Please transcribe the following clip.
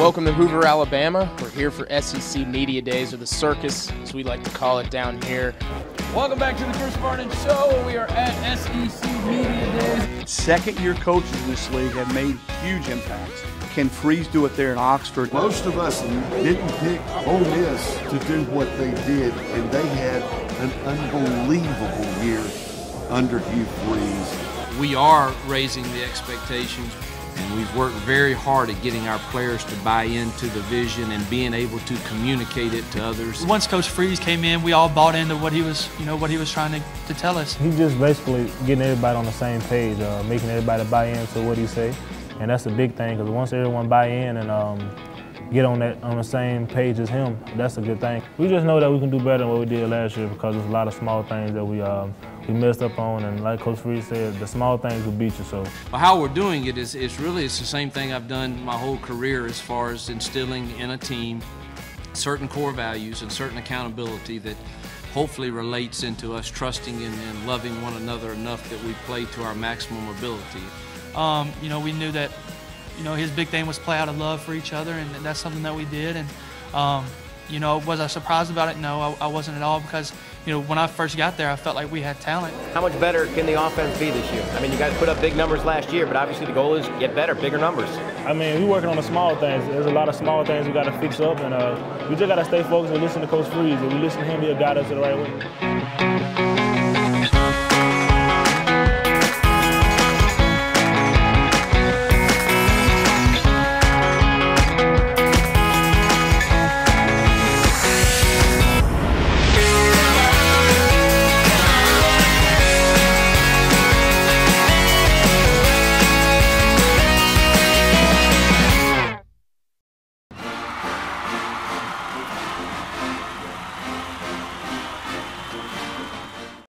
Welcome to Hoover, Alabama. We're here for SEC Media Days, or the circus, as we like to call it down here. Welcome back to the Chris Vernon Show. We are at SEC Media Days. Second year coaches in this league have made huge impacts. Can Freeze do it there in Oxford? Most of us didn't pick Ole Miss to do what they did, and they had an unbelievable year under Hugh Freeze. We are raising the expectations, and we've worked very hard at getting our players to buy into the vision and being able to communicate it to others. Once Coach Freeze came in, we all bought into what he was, you know, what he was trying to, to tell us. He's just basically getting everybody on the same page, uh, making everybody buy into what he say and that's a big thing because once everyone buy in and um, get on that on the same page as him, that's a good thing. We just know that we can do better than what we did last year because there's a lot of small things that we um, we messed up on, and like Coach Freeze said, the small things will beat you. So how we're doing it is it's really it's the same thing I've done my whole career as far as instilling in a team certain core values and certain accountability that hopefully relates into us trusting and, and loving one another enough that we play to our maximum ability. Um, you know, we knew that, you know, his big thing was play out of love for each other, and that's something that we did. And, um, you know, was I surprised about it? No, I, I, wasn't at all because, you know, when I first got there, I felt like we had talent. How much better can the offense be this year? I mean, you guys put up big numbers last year, but obviously the goal is get better, bigger numbers. I mean, we're working on the small things. There's a lot of small things we got to fix up, and uh, we just got to stay focused and listen to Coach Freeze. If we listen to him, he'll guide us the right way.